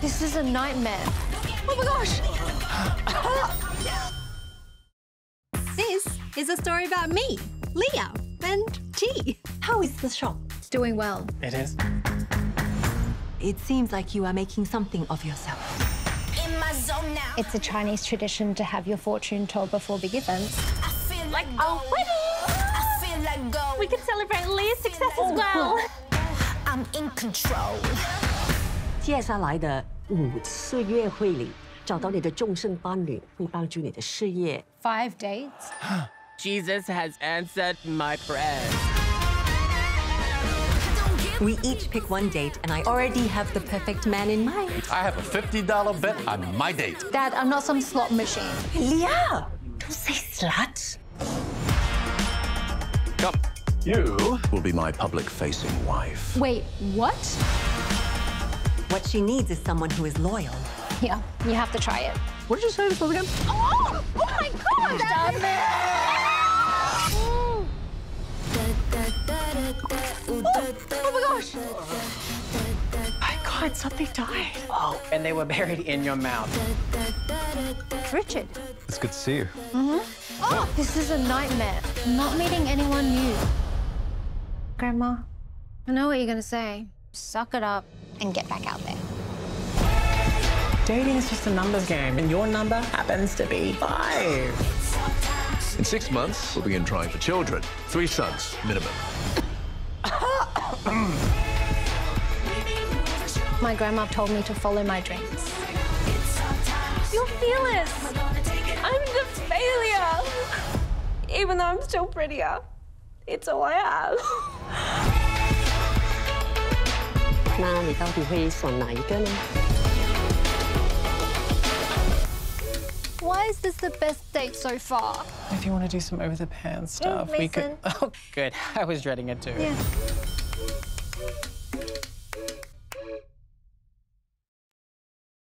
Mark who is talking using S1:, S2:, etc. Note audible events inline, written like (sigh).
S1: This is a nightmare. Oh my gosh! (gasps)
S2: This is a story about me, Lia, and T.
S3: How is the shop?
S1: It's doing well.
S4: It is.
S3: It seems like you are making something of yourself. In my zone now.
S1: It's a Chinese tradition to have your fortune told before big events.
S5: Like a wedding. I feel like we can celebrate Lia's success as well.
S6: I'm in control.
S7: 接下来的五次约会里，找到你的终身伴侣，会帮助你的事业。
S1: Five dates. (gasps)
S8: Jesus has answered my prayers.
S3: We each pick one date, and I already have the perfect man in mind.
S9: I have a $50 bet on my date.
S1: Dad, I'm not some slot machine.
S3: Lia, don't say slut.
S9: Come. You will be my public-facing wife.
S1: Wait, what?
S3: What she needs is someone who is loyal.
S1: Yeah, you have to try it.
S4: What did you say this was again?
S1: Oh! Oh my god! Oh my gosh!
S4: My God, something died. Oh, and they were buried in your mouth.
S1: Richard.
S10: It's good to see you. Mm-hmm.
S1: Oh, this is a nightmare. Not meeting anyone new. Grandma, I know what you're gonna say. Suck it up and get back out there.
S4: Dating is just a numbers game, and your number happens to be five.
S9: In six months, we'll begin trying for children. Three sons, minimum.
S1: My grandma told me to follow my dreams.
S5: You're fearless. I'm the failure. Even though I'm still prettier, it's all I have. (laughs)
S7: 那你到底会选哪一个呢？
S1: Why is this the best date so far?
S4: If you want to do some over the pants stuff, we could.
S1: Mason. (laughs)
S4: Oh, good. I was dreading it too.
S1: Yeah.